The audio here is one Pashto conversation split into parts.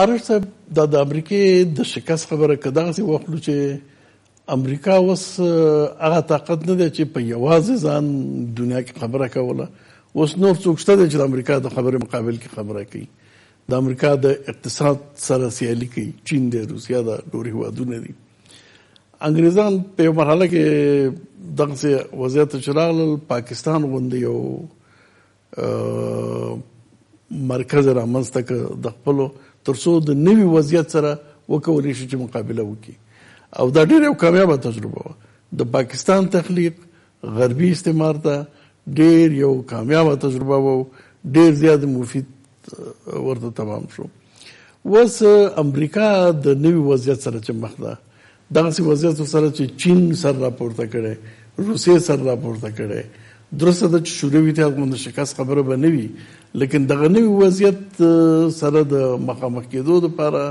ارش صاحب دا د امریکای د شکست خبره کداغه سی وخلو چې امریکا اوس هغه طاقت نه دی چې په یوازې ځان دنیا کې خبره کوله اوس نور څوک شته چې د امریکا د خبرې مقابل کې خبره کوي د امریکا د اقتصاد سره سیالي کوي چین دی روسیا دا نور هیوادونه دي انګریزان په یو مرحله کې دغه وضعیت چې راغلل پاکستان غوندې یو مرکز رامنځته کړ د خپل ترڅو د نوي وضعیت سره وکولای شي چې مقابله وکړي او دا ډېر یو کامیابه تجربه وه د پاکستان تخلیق غربي استعمار ته ډېر یو کامیابه تجربه وه او ډېر زیات مفید ورته تمام شو اوس امریکا د نوي وضعیت سره چې مخ ده دغسې وضعیت سره چې چین سر راپورته کړی روسیې سر راپورته کړی درسته ده چې شوروي اتحاد غوندې شکست خبره به نه وي لیکن دغه نوي وضعیت سره د مخامخ کېدو دپاره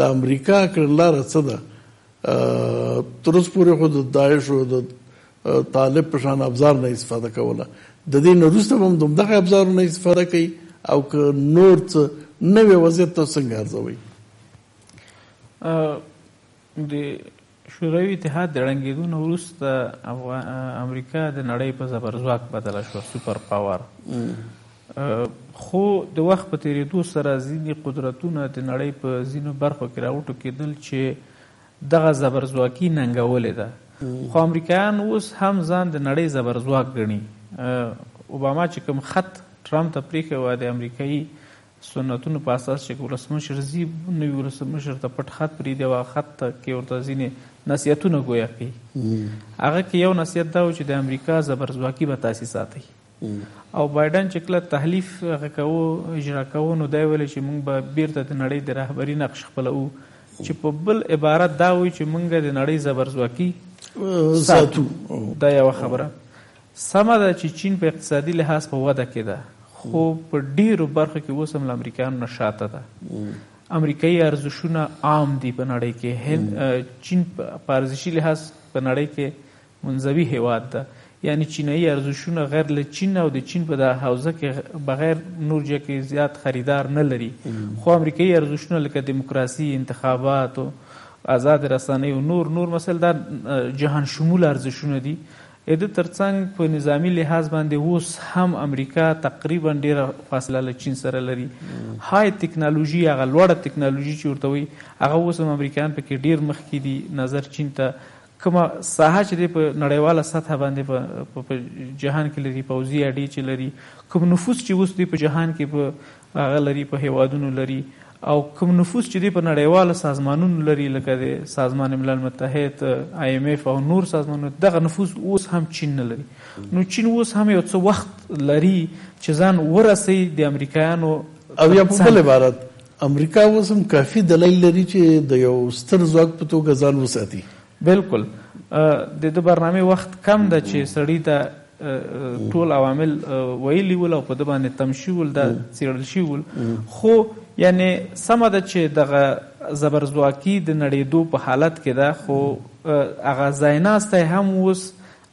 د امریکا کړنلاره څه ده تر اوسه پورې خو د داعش او د طالب په شان ابزار نه استفاده کوله د دې نه وروسته به هم د همدغه ابزارو نه استفاده کوي او که نور څه نوی وضعیت ته څنګه ارزوي د شوروي اتحاد د ړنګېدو نه وروسته امریکا د نړۍ په زبرځواک بدله شوه سوپر پاور خو د وخت په تېرېدو سره ځينې قدرتونه د نړۍ په ځينو برخو کې راوټوکېدل چې دغه زبرځواکي ننګولې ده، خو امريکايان اوس هم ځان د نړۍ زبرځواک ګڼي. اوباما چې کوم خط ټرمپ ته پرېښی و، د امريکايي سنتونو په اساس چې که ولسمشر ځي، نوي ولسمشر ته پټ خط پرېږدي او هغه خط کې ورته ځينې نصيحتونه ګويا کوي. هغه کې يو نصيحت دا و چې د امريکا زبرځواکي به تاسې ساتي. او بایډن چې کله تحلیف هغه کوو اجرا کوو نو دا ویل چې موږ به بیرته د نړۍ د رهبري نقش خپلوو چې په بل عبارت دا وایي چې موږ د نړۍ زبرځواکي ساتو دا یو خبره سمه ده چې چین په اقتصادي لحاظ په وده کې ده خو په ډیرو برخو کې اوس هم له امریکایانو نه شاته ده امریکایي ارزښتونه عام دي په نړۍ کې چین په ارزشي لحاظ په نړۍ کې منزوي هېواد ده یعنې چینايي ارزشونه غیر له چین او د چین په دا حوزه کې بغیر نور جه کې زیات خریدار نه لري خو امریکايي ارزشونه لکه دیموکراسي، انتخاباتو، ازادې رسنۍ او نور نور مسایل دا جهان شمول ارزشونه دي اده تر څنګ په نظامي لحاظ باندې اوس هم امریکا تقریبا ډیره فاصله له چین سره لري های تکنالوژي هغه لوړه تکنالوژي چې ورته وي هغه اوس هم امریکایان پکې ډیر مخکې دي نظر چین ته کومه ساحه چې دی په نړیواله سطحه باندې په په جهان کې لري پوځي اډې چې لري کوم نفوس چې اوس دی په جهان کې په هغه لري په هیوادونو لري او کوم نفوس چې دی په نړیواله سازمانونو لري لکه د سازمان ملل متحد آی ایم ایف او نور سازمانونه دغه نفوس اوس هم چین نه لري نو چین اوس هم یو څه وخت لري چې ځان ورسي د امریکایانو او یا په بل عبارت امریکا اوس هم کافي دلایل لري چې د یو ستر ځواک په توګه ځان وساتي. بلکل د ده برنامې وخت کم ده چې سړي ته ټول عوامل ویلي ول او په ده باندې تم شوي ول دا څیړل شوي ول خو یعنې سمه ده چې دغه زبرځواکي د نړیدو په حالت کې ده خو هغه ځایناستی هم اوس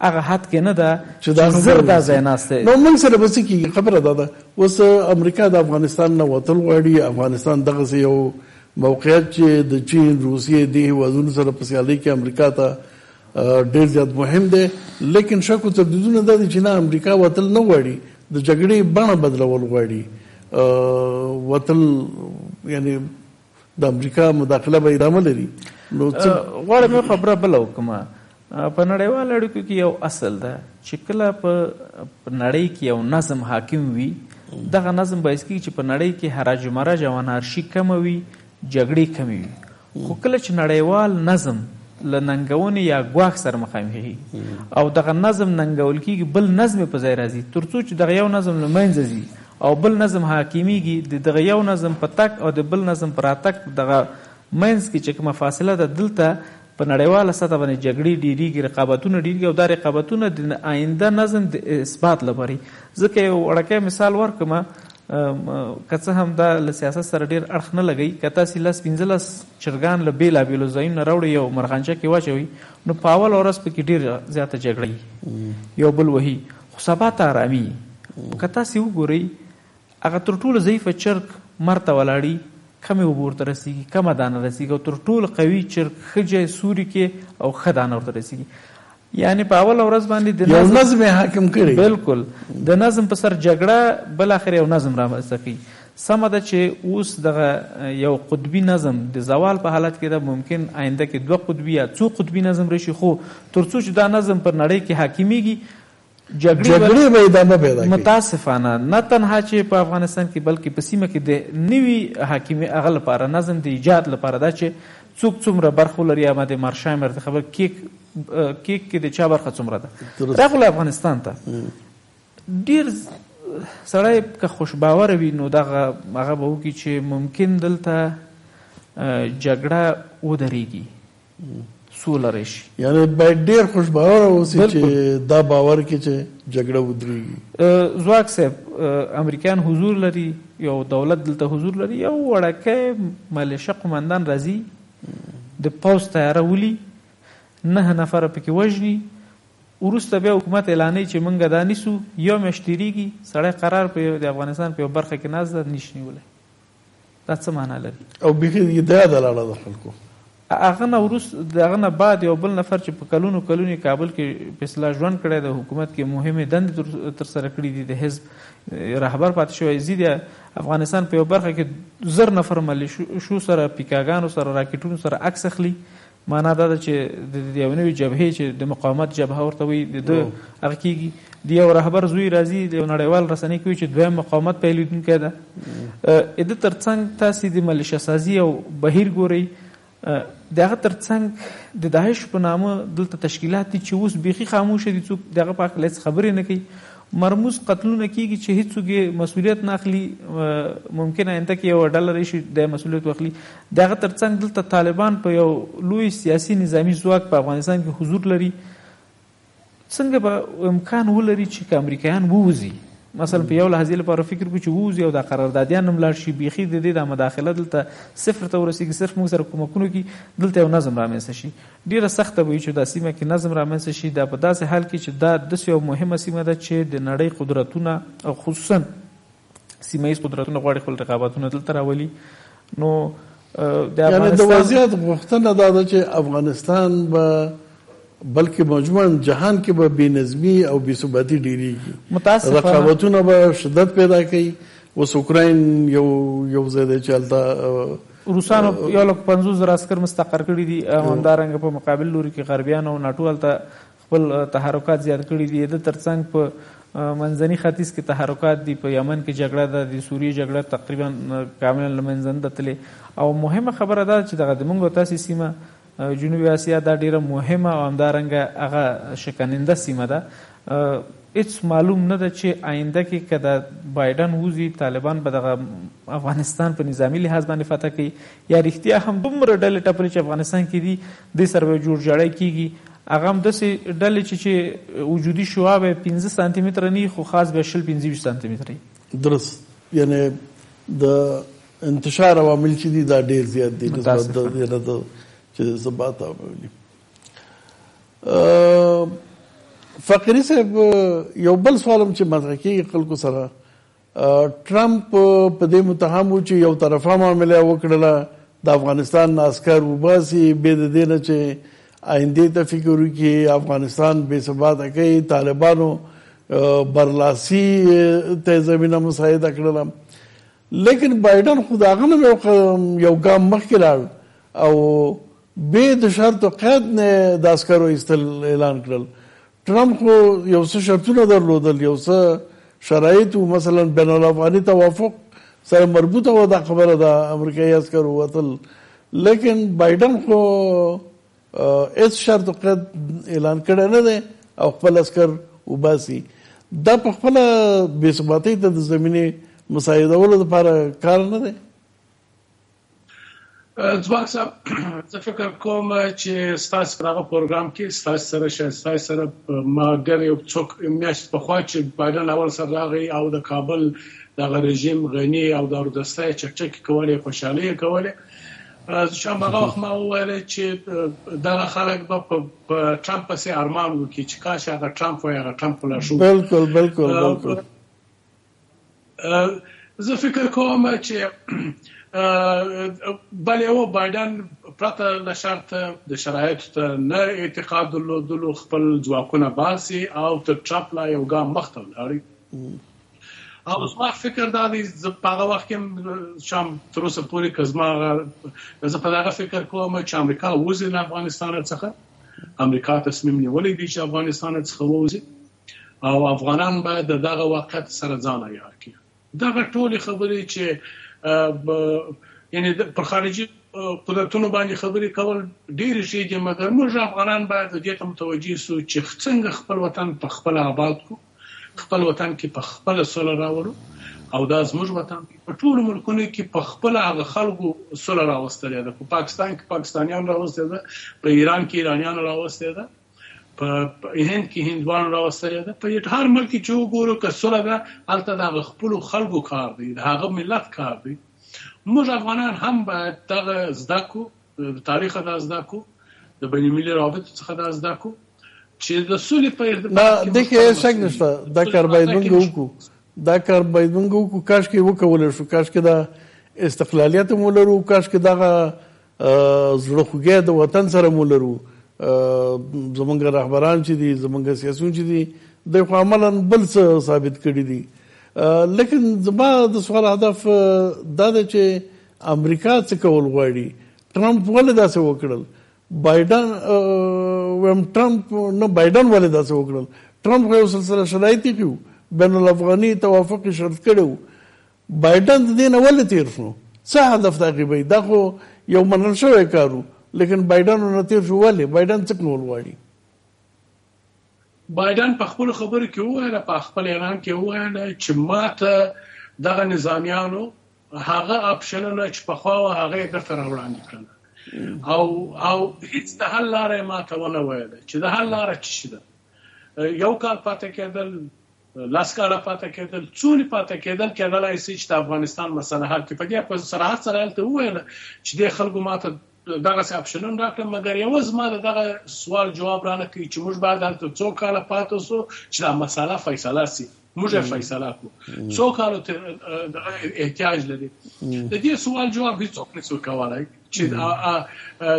هغه حد کې نه ده چې دا نومره زر دا ځای ناست دی. نو موږ سره به څه کېږي؟ خبره دا ده اوس امریکا د افغانستان نه وتل غواړي، افغانستان دغسې یو موقعیت چې د چین، روسیې دې هېوادونو سره په سیالۍ کې امریکا ته ډېر زیات مهم دی، لیکن شک و تردیدونه دا دي چې نه امریکا وتل نه غواړي، د جګړې بڼه بدلول غواړي، وتل یعنې. د امریکا مداخله به ادامه لري نو څه غواړم یو خبره بل وکم په نړیوال اړیکو کې یو اصل ده چې کله په نړۍ کې یو نظم حاکم وي دغه نظم باعث کیږي چې په نړۍ کې هراج مرج او انارشي کم وي جګړې کم وي خو کله چې نړیوال نظم له ننګونې یا ګواښ سره مخامخېږي او دغه نظم ننګول کیږي بل نظم په ځای راځي ترڅو چې دغه یو نظم له منځه ځي او بل نظم حاکمیږي د دغه یو نظم په تک او د بل نظم په راتک دغه منځ کې چې کومه فاصله ده دلته په نړیواله سطح باندې جګړې ډیریږي رقابتونه ډیرږي او دا رقابتونه د آینده نظم د اثبات لپاره ځکه یو وړکی مثال ورکم که څه هم دا له سیاست سره ډیر اړخ نه لګي که تاسو لس پنځلس چرګان له بیلا بیلو ځایونو راوړي یو مرغانچه کې واچوي نو په اول ورځ پکې ډیر زیاته جګړه یو بل وهي خو سبا ته آرامي وي. که تاسې وګورئ، هغه تر ټولو ضعیفه چرګ مر ته ولاړي، کمې اوبه ورته رسېږي، کمه دانه رسېږي او تر ټولو قوي چرګ ښه جای سوري کې او ښه دانه ورته رسېږي. یعنې په اوله ورځ باندې د نظم، نظم حاکم کړي. بالکل، د نظم په سر جګړه بالاخره یو نظم رامنځته کوي. سمه ده چې اوس دغه یو قطبي نظم د زوال په حالت کې ده، ممکن آینده کې دوه قطبي یا څو قطبي نظم راشي، خو تر څو چې دا نظم پر نړۍ کې حاکمیږي، جګړې به ادامه پیدا کوي. متاسفانه نه تنها چې په افغانستان کې، بلکې په سیمه کې د نوي حاکمي هغه لپاره، نظم د ایجاد لپاره دا چې څوک څومره برخه ولري، اما د مارشایمر د خبرې کیک، کیک کې د چا برخه څومره ده، راغلو افغانستان ته، ډېر سړی که خوش باوره وي نو دغه هغه به وکړي چې ممکن دلته جګړه ودرېږي سوله راشي یعنی باید ډیر خوش باور اوسي چې دا باور کې چې جګړه ودرېږي ځواک صاحب امریکایان حضور لري یو دولت دلته حضور لري یو وړکی ملیشه قومندان راځي د پوځ تیاره ولي نه نفره پکې وژني وروسته بیا حکومت اعلانوي چې مونږ دا نیسو، یوه میاشت تیریږي، سړی قرار په د افغانستان په یوه برخه کې ناست ده، نشي نیولی. دا څه معنا لري؟ او بیخي یې د یاده لاړه د خلکو. هغه نه وروسته د هغه نه بعد یو بل نفر چې په کلونو کلونو یې کابل کې په اصطلاح ژوند کړی د حکومت کې مهمې دندې تر سره کړې دي د حزب رهبر پاتې شوی زی د افغانستان په یو برخه کې زر نفر ملیشو سره پیکاګانو سره راکټونو سره عکس اخلي مانا دا ده چې د دې یو نوې جبهې چې د مقاومت جبهه ورته وي د ده هغه کېږي د یو رهبر زوی راځي د یو نړیوال رسنۍ کوي چې دویم مقاومت پیلېدونکی ده د ده ترڅنګ تاسې د ملیشه سازي او بهیر ګورئ د هغه ترڅنګ د داعش په نامه دلته تشکیلات دي چې اوس بیخي خاموشه دي څوک د هغه په هکله هېڅ خبرې نه کوي مرموز قتلونه کېږي چې هېڅوک یې مسؤلیت نه اخلي ممکنه آینده کې یوه ډله راشي د مسؤلیت واخلي د هغه تر څنګ دلته طالبان په یو لوی سیاسي نظامي ځواک په افغانستان کې حضور لري، څنګه به امکان ولري چې که امریکایان ووځي، مثلا په یو لحظې لپاره فکر وکړو چې ووځي او دا قراردادیان هم لاړ شي، بیخي د دې دا مداخله دلته صفر ته ورسېږي، صرف موږ سره کومکونه وکړي، دلته یو نظم رامنځته شي. ډېره سخته به وي چې دا سیمه کې نظم رامنځته شي، دا په داسې حال کې چې دا داسې یوه مهمه سیمه ده چې د نړۍ قدرتونه او خصوصا سیمه ییز قدرتونه غواړي خپل رقابتونه دلته راولي نو د افغانستان یعنی د وضعیت غوښتنه دا ده چې افغانستان به بلکې مجموعاً جهان کې به بې نظمي او بې ثباتي ډېرېږي متاسفانه رقابتونه به شدت پیدا کوي اوس اوکراین یو یو ځای دی چې هلته روسانو یو لک پنځوس زره عسکر مستقر کړي دي همدارنګه په مقابل لوري کې غربیان او ناټو هلته خپل تحرکات زیات کړي دي، د تر څنګ په منځني ختیځ کې تحرکات دي، په یمن کې جګړه ده، د سوریې جګړه تقریبا کاملا له منځه نه ده تللې او مهمه خبره دا ده چې دغه د موږ او تاسې سیمه جنوبي اسیا دا ډیره مهمه او همدارنګه هغه شکننده سیمه ده، هیڅ معلوم نه ده چې آینده کې که دا بایډن وځي طالبان به دغه افغانستان په نظامي لحاظ باندې فتح کوي یا رښتیا هم دومره ډلې ټپلې چې افغانستان کې دي دې سره به جوړ جاړی کیږي هغه هم داسې ډلې چې چې وجودي شعاع به پنځه سانتي متره نه خو خاص به شل پنځه ویشت سانتي متره وي درست یعنی د انتشار عوامل چې دي دا ډیر زیات دي نسبت د یعنی د چې زبات عوامل فقری صاحب یو بل سوالم چې مطرح کیږي خلکو سره ټرمپ په دې متهم و چې یو طرفه معامله وکړله د افغانستان نه عسکر وباسي به د دې نه چې آینده ته فکر وکړي افغانستان بې ثباته کوي طالبانو برلاسی ته زمينه مساعده کړله لیکن بایدن خو دا غنم یو یو ګام مخکې لاړ او به د شرط او قید نه د عسکرو استل اعلان کړل ټرمپ خو یو څه شرطونه درلودل، یو څه شرایط وو، مثلا بین الافغاني توافق سره مربوطه وه دا خبره د امریکایي عسکرو وتل، لیکن بایډن خو هیڅ شرط و قید اعلان کړی نه دی او خپل عسکر وباسي. دا په خپله بې ثباتۍ ته د زمینې مساعدولو لپاره کار نه دی؟ ځواک صاحب زه فکر کوم چې ستاسو په دغه پروګرام کې ستاسو سره شې ستاسو سره ما ګر یو څوک میاشت په خوا چې بایدن اول سره راغی او د کابل دغه رژیم غنی او د اردستای چټکی کولې خوشاله کولې شام هغه وخت ما وویل چې دا خلک به په ټرمپ سي ارمان وکړي چې کاش هغه ټرمپ وي هغه ټرمپ لا شو بالکل بالکل بالکل زه فکر کوم چې بله یو بایډن پرته له شرط د شرایطو ته نه اعتقاد درلودلو خپل ځواکونه باسي او تر ټرمپ لا یو ګام مخته ولاړي او زما فکر دا دی په هغه وخت کې شام تر اوسه پورې کزما زه په هغه فکر کوم چې امریکا وځي له افغانستان څخه امریکا تصمیم نیولې دی چې افغانستان څخه وځي او افغانان باید د دغه واقعیت سره ځان عیار کړي دغه ټول خبرې چې یعنی پر خارجي قدرتونو باندې خبرې کول ډیر شي دي مګر موږ افغانان باید دې ته متوجي سو چې څنګه خپل وطن په خپل آباد کو خپل وطن کې په خپل سره راوړو او دا زموږ وطن په ټول ملکونو کې په خپل هغه خلکو سره راوستل ده په پاکستان کې پاکستانیان راوستل ده په ایران کې ایرانیان راوستل ده په هند کې هندوانو راوستلې ده په هر ملک کې چې وګورو که سوله ده هلته د هغه خپلو خلکو کار دی د هغه ملت کار دی موږ افغانان هم باید دغه زده کړو د تاریخ دا زده کړو د بین المللي روابطو څخه دا زده کړو چې د سولې په ارتباط کې د کې شک نشته دا کار باید موږ وکړو دا کار باید موږ وکړو کاش کې وکول شو کاش کې دا استقلالیت مولرو کاش کې دغه زړه خوږی د وطن سره مو لرو زمونږ رهبران چې دي زمونږ سیاسیون چې دي د خو عملا بل څه ثابت کړي دي لیکن زما د سوال هدف دا دی چې امریکا څه کول غواړي ټرمپ ولې داسې وکړل بایډن ویم ټرمپ نه بایډن ولې داسې وکړل ټرمپ یو سلسله شرایط کیو بین الافغاني توافق شرط کړو بایډن د دې نه ولې تېر شو؟ څه هدف تعقیبوي؟ دا خو یو منل شوی کار و، لیکن بایډن ورنه تېر شو، ولې؟ بایډن څه کول غواړي؟ بایډن په خپلو خبرو کې وویل، په خپل اعلان کې یې وویل چې ما ته دغه نظامیانو هغه اپشنونه چې پخوا وه، هغه یې درته راوړاندې کړل او او هېڅ د حل لاره یې ما ته ونه ویله چې د حل لاره څه شي ده؟ یو کال پاتې کېدل، لس کاله پاته کېدل، څولې پاته کېدل، کېدلای شي چې د افغانستان مسله حل کړي. په دې په صراحت سره هلته وویل چې دې خلکو ما ته دغسې اپشنونه راکړل، مګر یوه زما د دغه سوال جواب رانه کوي چې موږ باید هلته څو کاله پاته شو چې دا مسله فیصله شي، موږ یې فیصله کړو، څو کالو ته احتیاج لري. د دې سوال جواب هېڅوک نه شي ورکولای. چې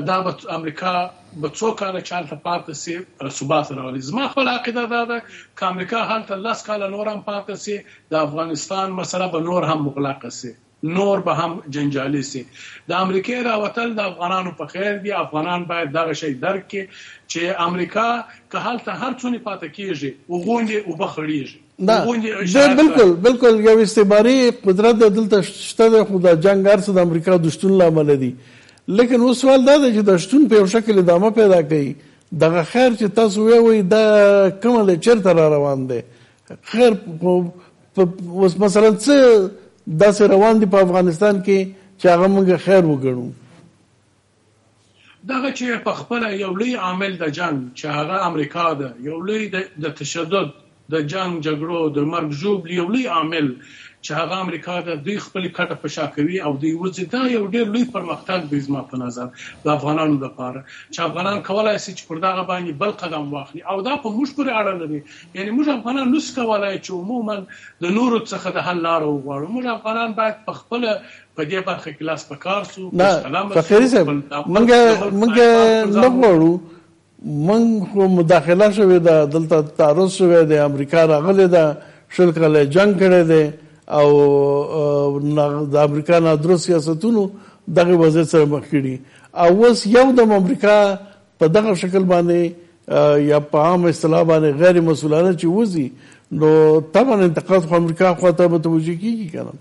دا به امریکا به څو کال چالت پاتې سي ثبات راولي زما خپل عقیده دا ده چې امریکا حالت لاس کال نور هم پاتې سي د افغانستان مسله به نور هم مغلقه سي نور به هم جنجالي سي د امریکای راوتل د افغانانو په خیر دي افغانان باید دا شی درک کړي چې امریکا که حالت هر څونه پاتې کیږي وګوندي او بخړیږي دا بالکل بالکل یو استعماري قدرت د دلته شته د خو د جنگ ارڅ د امریکا د شتون لامل دي لیکن اوس سوال دا دی چې د شتون په شکل ادامه پیدا کوي دغه خیر چې تاسو وی وی دا کومه له چرته را روان دی خیر اوس مثلا څه داسې روان دي په افغانستان کې چې هغه موږ خیر وګڼو دغه چې په خپله یو لوی عامل د جنګ چې هغه امریکا ده، یو لوی د تشدد، د جنګ جګړو، د مرګ ژوبلې یو لوی عامل چې هغه امریکا ده، دوی خپل کډه په شا کوي او دوی وځي. دا یو ډېر لوی پرمختګ دی زما په نظر د افغانانو لپاره چې افغانان کولای شي چې پر دغه باندې بل قدم واخلي او دا په موږ پورې اړه لري. یعنې موږ افغانان نشو کولای چې عموما د نورو څخه د حل لاره وغواړو. موږ افغانان باید په خپله په دې برخه کې لاس په کار سو نه فقيري صاحب منګه منګه نه غواړو من خو مداخله شوې ده دلته تعرض شوې ده امریکا راغلې ده شل کاله جنگ کړی دی او د امریکا نه درو سیاستونو دغه وضعیت سره مخ کړي او اوس یو د امریکا په دغه شکل باندې یا په عام اصطلاح باندې غیر مسولانه چې وځي نو طبعا انتقاد خو امریکا خواته به توجیه کیږي کنه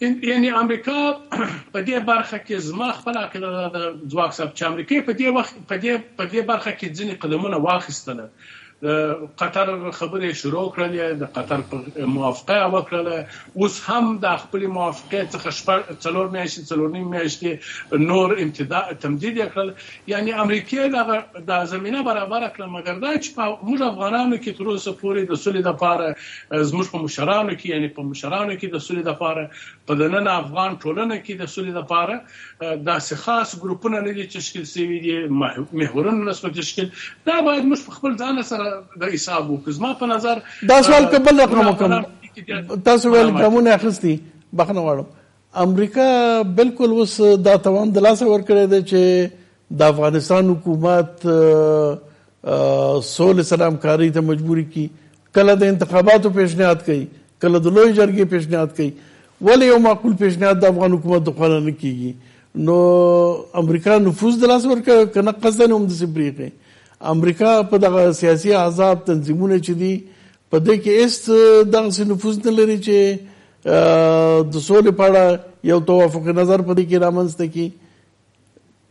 یعنی امریکا په دې برخه کې زما خپل عقیده ده د ځواک صاحب چې امریکا په دې وخت په دې په دې برخه کې ځینې قدمونه واخیستل قطر خبرې شروع کړلې د قطر په موافقه وکړله اوس هم د خپل موافقه څخه شپږ څلور میاشتې څلور نیم میاشتې نور امتداد تمدید کړل یعنی امریکې دغه دا زمینه برابره کړه مګر دا چې په موږ افغانانو کې تر اوسه پورې د سولې د پاره زموږ په مشرانو کې یعنی په مشرانو کې د سولې د پاره په دننه افغان ټولنه کې د سولې د پاره داسې خاص ګروپونه نه دي تشکیل شوي دي محورونه نه سو تشکیل دا باید موږ په خپل ځان سره د حساب وکړو زما په نظر دا سوال کبل رقم کوم تاسو ول کومونه اخستي بخنه واړم امریکا بالکل اوس دا توان د لاسه ورکړی دی چې د افغانستان حکومت سولې سره همکاري ته مجبوري کی کله د انتخاباتو پیشنهاد کوي کله د لوی جرګې پیشنهاد کوي ولې یو معقول پیشنهاد د افغان حکومت د خوانه نه کیږي نو امریکا نفوذ د لاس ورکړ کنه قصدن هم د سپریخه امریکا په دغه سیاسي عذاب تنظیمونه چې دي په دې کې هیڅ دغه نفوذ نه لري چې د سولې په اړه یو توافق نظر په دې کې رامنځته کی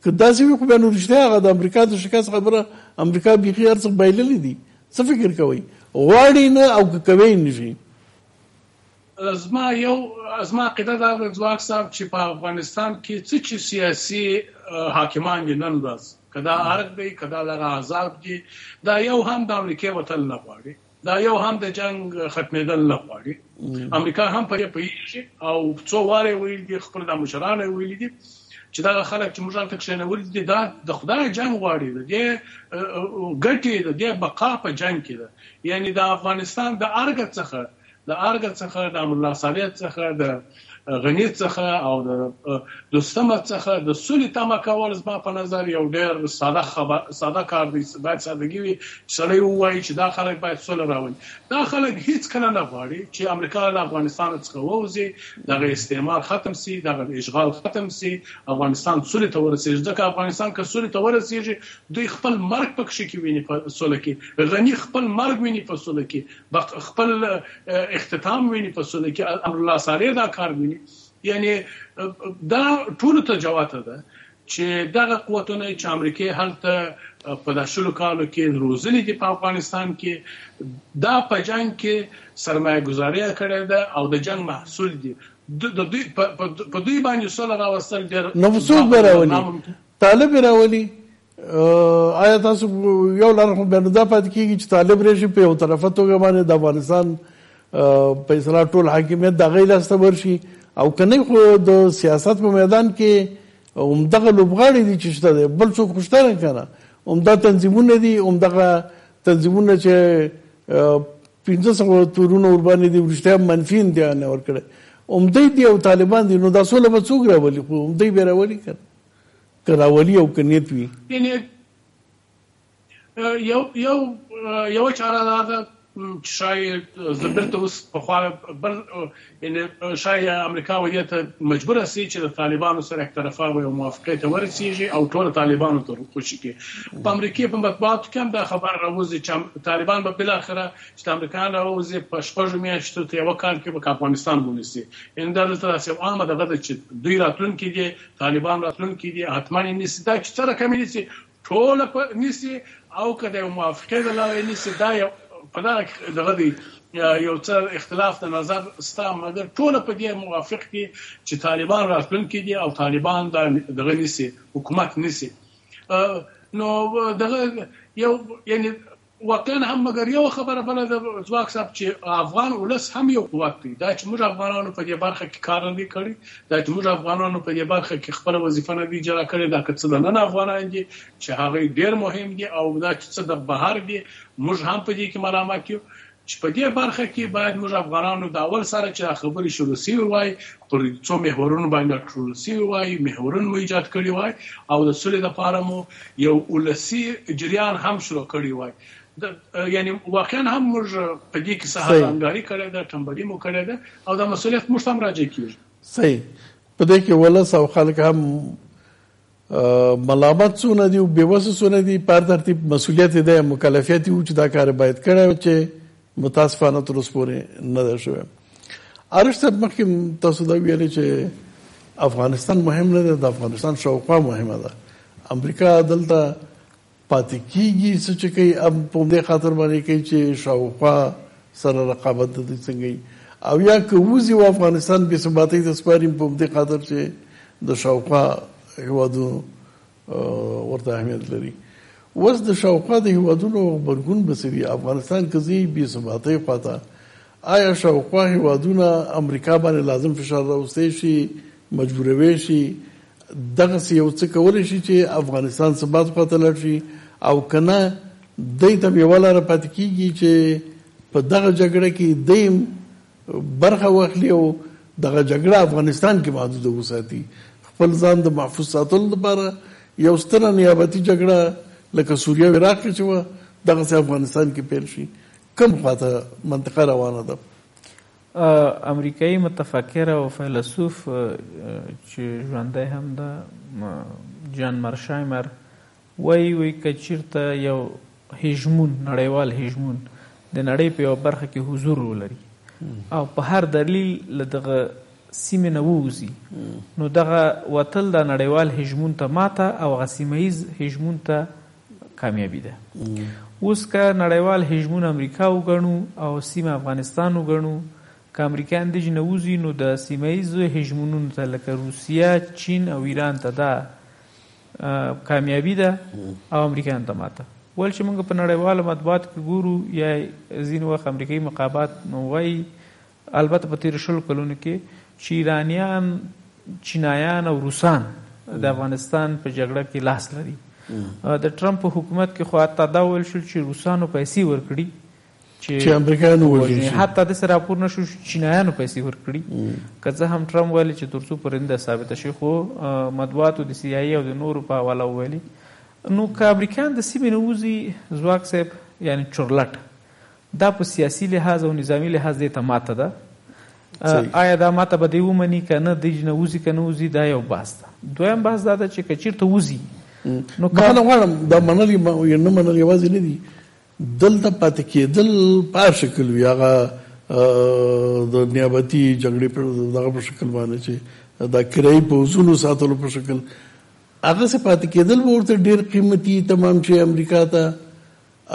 که داسې وي خو بیا نو رښتیا هغه د امریکا د شکست خبره امریکا بیخي هر څه بایللي دي څه فکر کوئ غواړي نه او که کوی نه شي زما یو زما عقیده دا ده ځواک صاحب چې په افغانستان کې څه چې سیاسي حاکمان دي نن ورځ کدا ارګ دی کدا دغه عذاب دي دا یو هم د امریکای وطن نه غواړي دا یو هم د جنگ ختمېدل نه غواړي امریکا هم په دې پیږي او څو واره ویل دي خپل د مشرانو ویل دي چې دا خلک چې موږ هلته کښېنول دي دا د خدای جنگ غواړي د دې ګټې د دې بقا په جنگ کې ده یعنی د افغانستان د ارګ څخه د ارګ څخه د امرالله صالح څخه د غني څخه او د دوستم څخه د سولې تمه کول زما په نظر یو ډیر ساده خبر ساده کار دی باید سادهګي وي سړی وایي چې دا خلک باید سوله راولي دا خلک هیڅ کله نه غواړي چې امریکا له افغانستان څخه ووځي دغه استعمار ختم سي دغه اشغال ختم سي افغانستان سولې ته ورسیږي ځکه افغانستان که سولې ته ورسیږي دوی خپل مرګ پکې کې ویني په سولې کې غني خپل مرګ ویني په سولې کې خپل اختتام ویني په سونه کې امر الله صالح دا کار ویني یعنی دا ټول ته جواته ده چې دغه قوتونه چې امریکای هلته په داشلو کالو کې روزلي دي په افغانستان کې دا په جنگ کې سرمایه گذاري کړې ده او د جنگ محصول دي د دوی په دوی باندې سول راوستل ډېر نو څوک راولي طالب راولي آیا تاسو یو لار خو بیا دا پاتې کیږي چې طالب رژیم په یو طرفه توګه باندې د افغانستان په اصطلاح ټول حاکمیت د غیله است ورشي او کنه خو د سیاست په میدان کې هم دغه لوبغاړي دي چې شته بل څوک خوشته نه کنه هم دا تنظیمونه دي هم دغه تنظیمونه چې 1500 تورونه ور باندې دي ورشته منفي دي نه ور کړې هم دې دي او طالبان دي نو دا سوله به څوک راولي خو هم دې به راولي کنه که راولي او که نیت وي. یعنې یو یو یوه چاره دا ده چې ښایي زه بېرته اوس پخوا بل یعنې ښایي امریکا و دې ته مجبوره شي چې د طالبانو سره یک طرفه و یو موافقې ته ورسېږي او ټوله طالبانو ته خوشې کړي. په امریکې په مطبوعاتو کې هم دا خبره راوځي چې طالبان به بالاخره چې د امریکا نه راوځي په شپږو میاشتو تر یوه کال کې به که افغانستان ونیسي یعنې دا دلته داسې یو عامه دغه ده چې دوی راتلونکي دي طالبان راتلونکي دي حتما یې نیسي دا چې څه رقم یې نیسي ټوله په نیسي او که د یو موافقې د لارې نیسي دا یو په دغه دغه دی یو څه اختلاف د نظر ستا مګر ټوله په دې موافق دي چې طالبان راتلونکي دي او طالبان دا دغه نیسي حکومت نیسي نو دغه یو یعنی واقعا هم مګر یو خبره بل د ځواک صاحب چې افغان ولس هم یو قوت دی دا چې موږ افغانانو په دې برخه کې کار نه کړی دا چې موږ افغانانو په دې برخه کې خپل وظیفه نه دی اجرا کړې دا که څه د نن افغانان دي چې هغه ډیر مهم دي او دا چې څه د بهر دي موږ هم په دې کې ملامت یو چې په دې برخه کې باید موږ افغانانو د اول سره چې خبرې شروع سی وای پر څو محورونو باندې راټول شوي وای، محورونه مو ایجاد کړي وای او د سولې لپاره مو یو ولسي جریان هم شروع کړی وای. د یعنې واقعا هم موږ په دې کې څه حرامګاري کړې ده، ټمبلي مو کړې ده او دا مسوولیت موږ ته هم راجع کېږي. صحیح. په دې کې ولس او خلک هم ملامت څونه دی او بیوسه څونه دی پر ترتیب مسولیت دی مکلفیت یو چې دا کار باید کړی او چې متاسفانه تر اوسه پورې نه ده شوی ارش صاحب مخکې تاسو دا ویل چې افغانستان مهم نه دی د افغانستان شاوخوا مهمه ده امریکا دلته پاتې کیږي څه چې کوي هم په همدې خاطر باندې کوي چې شاوخوا سره رقابت د دوی څنګه وي او یا که وځي او افغانستان بې ثباتۍ ته سپاري هم په همدې خاطر چې د شاوخوا هیوادونو ورته اهمیت لري اوس د شاوخوا د هیوادونو غبرګون به څه وي افغانستان که ځي بې ثباتۍ خواته آیا شاوخوا هیوادونه امریکا باندې لازم فشار راوستی شي مجبوروي شي دغسې یو څه کولی شي چې افغانستان ثبات خوا ته لاړ شي او که نه دی ته هم یوه لاره پاتې کېږي چې په دغه جګړه کې دی هم برخه واخلي او دغه جګړه افغانستان کې محدوده وساتي خپل ځان د محفوظ ساتلو لپاره یو ستره نیابتي جګړه لکه سوریه او عراق کې چې وه دغسې افغانستان کې پیل شي کوم خواته منطقه روانه ده امریکایي متفکر او فیلسوف چې ژوندی هم ده جان مرشایمر وایي وایي که چیرته یو هژمون نړیوال هژمون د نړۍ په یوه برخه کې حضور ولري او په هر دلیل له دغه سیمې نه ووځي نو دغه وتل دا نړیوال هژمون ته ماته او هغه سیمه ییز هژمون ته کامیابي ده اوس که نړیوال هژمون امریکا وګڼو او سیمه افغانستان وګڼو که امریکایان دج نه وځي نو د سیمه ایزو هژمونونو ته لکه روسیه چین او ایران ته دا کامیابي ده او امریکایان ته ماته ول چې موږ په نړیوالو مطبوعات کې ګورو یا ځین وخت امریکایي مقابات وایي البته په تېرو شلو کلونو کې چې ایرانیان، چینایان او روسان د افغانستان په جګړه کې لاس لري، د ټرمپ په حکومت کې خو حتی دا وویل شول چې روسانو پیسې ورکړي چې امریکایان ووژني، حتی داسې راپور نه شو چې چینایانو پیسې ورکړي، که څه هم ټرمپ ویلي چې تر څو پورې نه ده ثابته شوې، خو مطبوعاتو د سي آی اې او د نورو په حواله وویلي. نو که امریکایان د سیمې نه وځي، ځواک صاحب، یعنې چورلټ، دا په سیاسي لحاظ او نظامي لحاظ دې ته ماته ده. صحیح. ایا دا ماته به دی ومني که نه، دی نه وځي که نه وځي دا یو بحث ده. دویم بحث دا ده چې که چېرته وځي نو کار. بخښنه غواړم دا منل یا نه منل یوازې نه دي، دلته پاتې کېدل په هر شکل وي هغه د نیابتي جګړې په دغه په شکل باندې چې دا کرایي پوځونو ساتلو په شکل هغسې پاتې کېدل به ورته ډېر قیمتي تمام شي امریکا ته.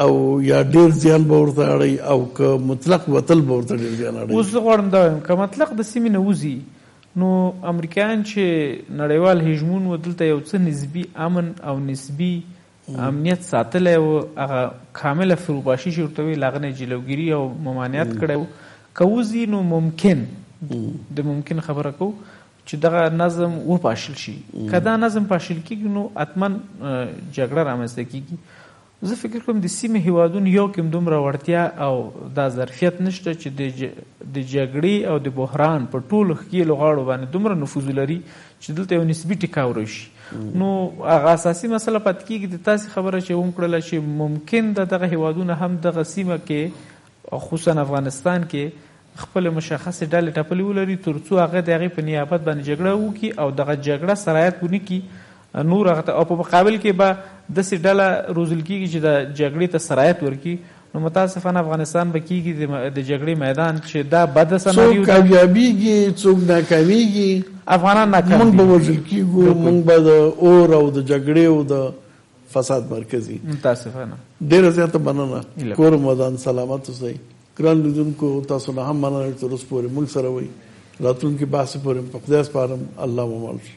او یا ډیر زیان به ورته اړی او که مطلق وتل به ورته ډیر زیان اړی؟ اوس زه غواړم دا ووایم که مطلق د سیمې نه وځي نو امریکایان چې نړیوال هژمون و دلته یو څه نسبي امن او نسبي امنیت ساتلی و هغه کامله فروپاشي چې ورته ویل له هغه نه یې جلوګیري او ممانعت کړی و که وځي نو ممکن د ممکن خبره کوو چې دغه نظم وپاشل شي که دا نظم پاشل کیږي نو حتما جګړه رامنځته کیږي زه فکر کوم د سیمې هیوادونو یو کم دومره وړتیا او دا ظرفیت نشته چې د جګړې او د بحران په ټولو ښکیلو غاړو باندې دومره نفوذ ولري چې دلته یو نسبي ټیکاو راشي نو هغه اساسي مسله پاتې کیږي د تاسې خبره چې وم کړله چې ممکن ده دغه هیوادونه هم دغه سیمه کې او خصوصا افغانستان کې خپلې مشخصې ډلې ټپلې ولري ترڅو هغه د هغې په نیابت باندې جګړه وکړي او دغه جګړه سرایت ونه کړي نور هغه ته او په مقابل کې به داسې ډله روزل کېږي چې د جګړې ته سرایت ورکړي نو متاسفانه افغانستان به کېږي د جګړې میدان چې دا بده سناریو ده څوک کامیابېږي څوک ناکامېږي افغانان ناکام دي موږ به وژل کېږو موږ به د اور او د جګړې او د فساد مرکزي متاسفانه ډیره زیاته مننه کور مدان سلامت اوسئ ګران لیدونکو تاسو نه هم مننه چې تر اوسه پورې موږ سره وئ راتلونکي بحث پورې په خدای سپارم الله مو مل شي